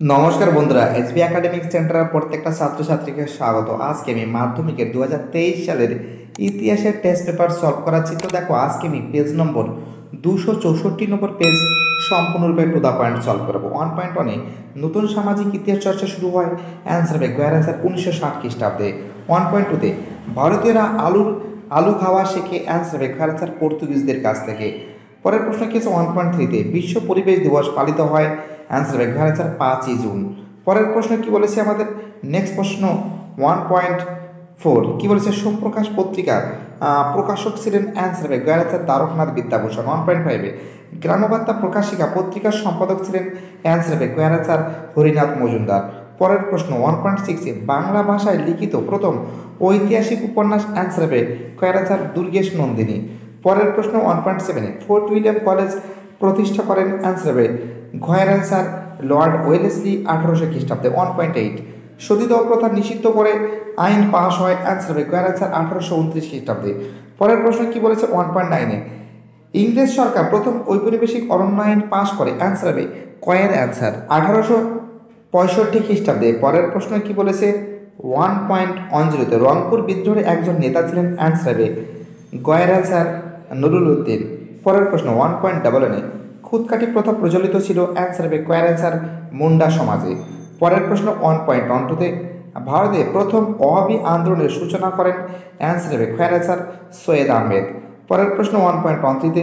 নমস্কার বন্ধুরা SB academic সেন্টারের প্রত্যেকটা ছাত্রছাত্রীকে স্বাগত। আজকে আমি মাধ্যমিকের দু হাজার তেইশ সালের ইতিহাসের টেস্ট পেপার সলভ করাচ্ছি তো দেখো। আজকে আমি পেজ নম্বর দুশো চৌষট্টি নম্বর পেজ সম্পূর্ণরূপে টু দ্য পয়েন্ট সলভ করব। ওয়ান পয়েন্ট ওয়ানে নতুন সামাজিক ইতিহাস চর্চা শুরু হয়। অ্যান্সার হবে গোয়ার অ্যান্সার উনিশশো ষাট খ্রিস্টাব্দে। ওয়ান পয়েন্ট টুতে ভারতীয়রা আলুর, আলু খাওয়া শেখে। অ্যান্সার হবে গোয়ার অ্যান্সার পর্তুগিজদের কাছ থেকে। পরের প্রশ্ন কি আছে? ওয়ান পয়েন্ট থ্রিতে বিশ্ব পরিবেশ দিবস পালিত হয়। অ্যান্সার হবে ঘর অ্যান্সার পাঁচই জুন। পরের প্রশ্ন কি বলেছে আমাদের? নেক্সট প্রশ্ন ওয়ান পয়েন্ট ফোর কী বলেছে? সোমপ্রকাশ পত্রিকা প্রকাশক ছিলেন অ্যান্সার হবে answer Dwarkanath Vidyabhushan one point ফাইভে গ্রামবার্তা প্রকাশিকা, পত্রিকার সম্পাদক ছিলেন অ্যান্সার হবে অ্যান্সার হরিনাথ মজুমদার। পরের প্রশ্ন ওয়ান পয়েন্ট সিক্সে বাংলা ভাষায় লিখিত প্রথম ঐতিহাসিক উপন্যাস অ্যান্সার হবে কয়ার অ্যান্সার দুর্গেশ নন্দিনী। পরের প্রশ্ন ওয়ান পয়েন্ট সেভেনে ফোর্ট উইলিয়াম কলেজ প্রতিষ্ঠা করেন অ্যান্সার হবে ঘয়ের অ্যান্সার, লর্ড ওয়েলেসলি আঠারোশো খ্রিস্টাব্দে ওয়ান পয়েন্ট এইট সতীদাহ প্রথা নিষিদ্ধ করে আইন পাস হয় অ্যান্সার হবে ঘয়ের অ্যান্সার আঠারোশো উনত্রিশ খ্রিস্টাব্দে। পরের প্রশ্ন কি বলেছে? ওয়ান পয়েন্ট নাইনে ইংরেজ সরকার প্রথম ঔপনিবেশিক অরণ্য আইন পাশ করে অ্যান্সার হবে কয়ের অ্যান্সার, আঠারোশো পঁয়ষট্টি খ্রিস্টাব্দে। পরের প্রশ্ন কি বলেছে? ওয়ান পয়েন্ট অঞ্জলিতে রংপুর বিদ্রোহের একজন নেতা ছিলেন অ্যান্সার হবে গয়ের অ্যান্সার নুরুল উদ্দিন। পরের প্রশ্ন ওয়ান পয়েন্ট ডাবল এনে খুদকাটি প্রথা প্রচলিত ছিল অ্যান্সার হবে কয়ার অ্যান্সার মুন্ডা সমাজে। পরের প্রশ্ন ওয়ান পয়েন্ট ওয়ান টুতে ভারতে প্রথম অহাবি আন্দোলনের সূচনা করেন অ্যান্সার হবে খয়ার অ্যান্সার সৈয়দ আহমেদ। পরের প্রশ্ন ওয়ান পয়েন্ট ওয়ান থ্রিতে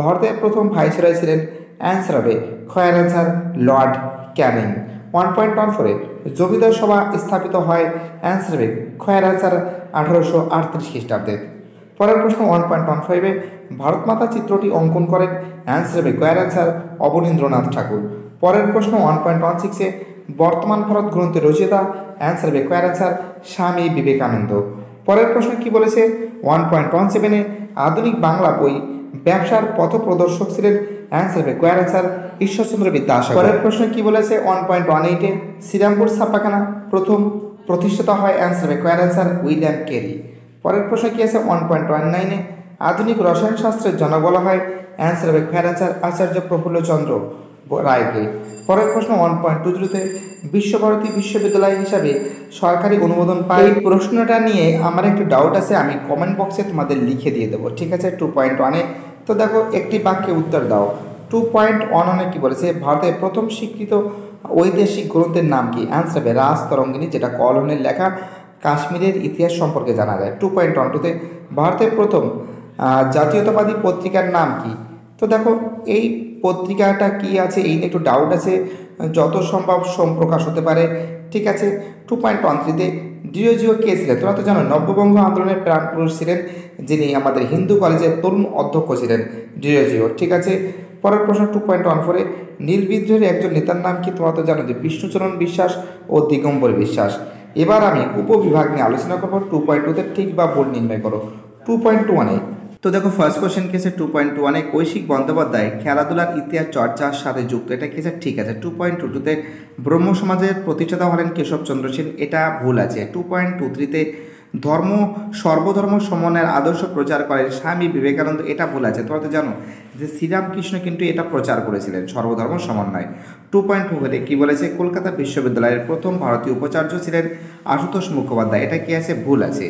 ভারতের প্রথম ভাইসরয় ছিলেন অ্যান্সার হবে খয়ার answer Lord Canning. One point one ফোরে জমিদার সভা স্থাপিত হয় অ্যান্সার হবে খয়ার অ্যান্সার আঠারোশো আটত্রিশ খ্রিস্টাব্দে। পরের প্রশ্ন ওয়ান পয়েন্ট ওয়ান ফাইভে ভারত মাতা চিত্রটি অঙ্কন করেন অ্যান্সার হবে কয়ার অ্যান্সার অবনীন্দ্রনাথ ঠাকুর। পরের প্রশ্ন ওয়ান পয়েন্ট ওয়ান সিক্সে বর্তমান ভারত গ্রন্থের রচয়িতা অ্যান্সার হবে কয়ার অ্যান্সার স্বামী বিবেকানন্দ। পরের প্রশ্ন কি বলেছে? ওয়ান পয়েন্ট ওয়ান সেভেনে আধুনিক বাংলা বই ব্যবসার পথ প্রদর্শক ছিলেন অ্যান্সার হবে কয়ার অ্যান্সার ঈশ্বরচন্দ্র বিদ্যাসাগর। পরের প্রশ্ন কি বলেছে? ওয়ান পয়েন্ট ওয়ান এইটে শ্রীরামপুর ছাপাখানা প্রথম প্রতিষ্ঠিত হয় অ্যান্সার হবে কয়ার অ্যান্সার উইলিয়াম কেরি। পরের প্রশ্ন কি আছে? ওয়ান পয়েন্ট ওয়ান নাইনে আধুনিক রসায়ন শাস্ত্রের জনক বলা হয় অ্যান্সার হবে খয়ার অ্যান্সার আচার্য প্রফুল্লচন্দ্র রায়কে। পরের প্রশ্ন ওয়ান পয়েন্ট টু জিরোতে বিশ্বভারতী বিশ্ববিদ্যালয় হিসাবে সরকারি অনুমোদন পাই প্রশ্নটা নিয়ে আমার একটু ডাউট আছে, আমি কমেন্ট বক্সে তোমাদের লিখে দিয়ে দেবো। ঠিক আছে? টু পয়েন্ট ওয়ানে তো দেখো, একটি বাক্যে উত্তর দাও। টু পয়েন্ট ওয়ান ওয়ানে কী বলেছে? ভারতের প্রথম স্বীকৃত ঐতিহাসিক গ্রন্থের নাম কি? অ্যান্সার হবে রাজ তরঙ্গিনী, যেটা কলনের লেখা। কাশ্মীরের ইতিহাস সম্পর্কে জানা যায়। টু পয়েন্ট ওয়ান টুতে ভারতের প্রথম জাতীয়তাবাদী পত্রিকার নাম কি? তো দেখো, এই পত্রিকাটা কি আছে? এই নিয়ে একটু ডাউট আছে। যত সম্ভব সম্প্রকাশ হতে পারে। ঠিক আছে টু পয়েন্ট ওয়ান থ্রিতে ডিওজিও কে ছিলেন? তোমরা তো জানো, নব্যবঙ্গ আন্দোলনের প্রাণ পুরুষ ছিলেন, যিনি আমাদের হিন্দু কলেজের তরুণ অধ্যক্ষ ছিলেন ডিওজিও। ঠিক আছে, পরের প্রশ্ন টু পয়েন্ট ওয়ান ফোরে নীল বিদ্রোহের একজন নেতার নাম কি? তোমরা তো জানো যে বিষ্ণুচরণ বিশ্বাস ও দিগম্বর বিশ্বাস। এবার আমি উপবিভাগ নিয়ে আলোচনা করব। টু পয়েন্ট টুতে ঠিক বা ভুল নির্ণয় করো। টু পয়েন্ট ওয়ানে তো দেখো ফার্স্ট কোশ্চেন কেসে টু পয়েন্ট টু ওয়ানে কৈশিক বন্দ্যোপাধ্যায় খেলাধুলার ইতিহাস, চর্চার সাথে যুক্ত। এটা কেসে ঠিক আছে। টু পয়েন্ট টু টুতে ব্রহ্ম সমাজের প্রতিষ্ঠাতা হলেন কেশবচন্দ্র সেন। এটা ভুল আছে। টু পয়েন্ট টু থ্রিতে ধর্ম, সর্বধর্ম সমন্বয়ের আদর্শ প্রচার করেন স্বামী বিবেকানন্দ, এটা ভুল আছে। তোমরা তো জানো যে শ্রীরামকৃষ্ণ কিন্তু এটা প্রচার করেছিলেন, সর্বধর্ম সমন্বয়। টু পয়েন্ট টু হলে কী বলেছে? কলকাতা বিশ্ববিদ্যালয়ের প্রথম ভারতীয় উপাচার্য ছিলেন আশুতোষ মুখোপাধ্যায়। এটা কি আছে? ভুল আছে।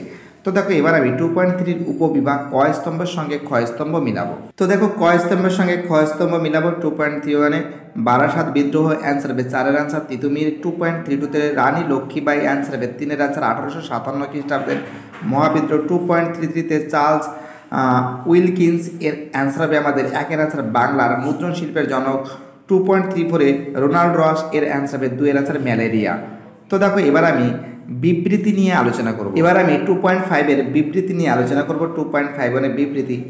তো দেখো, এবার আমি টু পয়েন্ট থ্রির উপবিভাগ কয় স্তম্ভের সঙ্গে ক্ষয় স্তম্ভ মিলাবো? তো দেখো কয় স্তম্ভের সঙ্গে ক্ষয় স্তম্ভ মিলাবো টু পয়েন্ট থ্রি ওয়ানে বারাসাত বিদ্রোহ অ্যান্সার হবে চারের answer Titumir two point three টুতে রানী লক্ষ্মীবাই অ্যান্সার হবে তিনের অ্যান্সার আঠারোশো সাতান্ন খ্রিস্টাব্দের মহাবিদ্রোহ টু পয়েন্ট থ্রি থ্রিতে চার্লস উইলকিন্স এর অ্যান্সার হবে আমাদের একের অ্যান্সার বাংলার মুদ্রণ শিল্পের জনক। টু পয়েন্ট থ্রি ফোরে রোনাল্ড রস এর অ্যান্সার হবে দুয়ের অ্যান্সার ম্যালেরিয়া। তো দেখো, এবার আমি বিবৃতি নিয়ে আলোচনা করব। এবার আমি টু পয়েন্ট ফাইভের বিবৃতি নিয়ে আলোচনা করব। টু পয়েন্ট ফাইভ ওয়ানের বিবৃতি।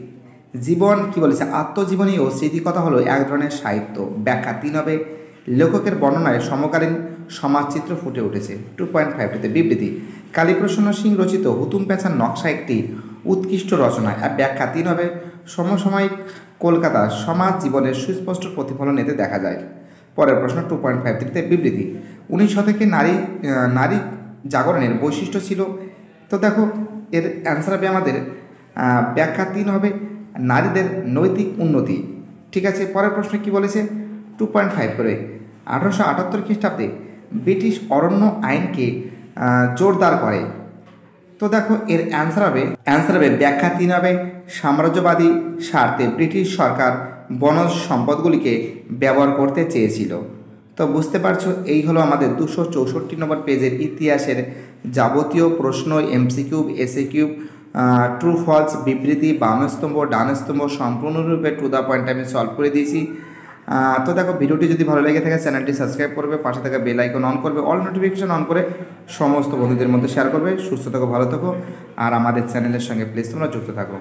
জীবন কি বলেছে? আত্মজীবনী ও স্মৃতিকথা হলো এক ধরনের সাহিত্য। ব্যাখ্যা তিন হবে। লেখকের বর্ণনায় সমকালীন সমাজচিত্র ফুটে উঠেছে। টু পয়েন্ট ফাইভটিতে বিবৃতি। কালীপ্রসন্ন সিং রচিত হুতুম পেঁচার নকশা একটি উৎকৃষ্ট রচনা। ব্যাখ্যা তিন হবে। সমসাময়িক কলকাতার সমাজ জীবনের সুস্পষ্ট প্রতিফলন এতে দেখা যায়। পরের প্রশ্ন টু পয়েন্ট ফাইভ থ্রিতে বিবৃতি। উনিশ শতকে নারী নারী জাগরণের বৈশিষ্ট্য ছিল। তো দেখো, এর অ্যান্সার হবে আমাদের ব্যাখ্যা তিন হবে নারীদের নৈতিক উন্নতি। ঠিক আছে, পরের প্রশ্ন কি বলেছে? টু পয়েন্ট ফাইভ করে। আঠারোশো আটাত্তর খ্রিস্টাব্দে ব্রিটিশ অরণ্য আইনকে জোরদার করে। তো দেখো, এর অ্যান্সার হবে অ্যান্সার হবে ব্যাখ্যা তিন হবে সাম্রাজ্যবাদী স্বার্থে ব্রিটিশ সরকার বনজ সম্পদগুলিকে ব্যবহার করতে চেয়েছিল। তো বুঝতে পারছ, এই হলো আমাদের দুশো চৌষট্টি নম্বর পেজের ইতিহাসের যাবতীয় প্রশ্ন MCQ SAQ true false বিবৃতি, বামস্তম্ভ, ডানস্তম্ভ সম্পূর্ণরূপে টু দ্য পয়েন্ট আমি সলভ করে দিয়েছি। তো দেখো, ভিডিওটি যদি ভালো লেগে থাকে, চ্যানেলটি সাবস্ক্রাইব করবে, পাশে থাকা বেল আইকন অন করবে অল নোটিফিকেশন অন করে সমস্ত বন্ধুদের মধ্যে শেয়ার করবে। সুস্থ থাকো, ভালো থাকো, আর আমাদের চ্যানেলের সঙ্গে প্লিজ তোমরা যুক্ত থাকো।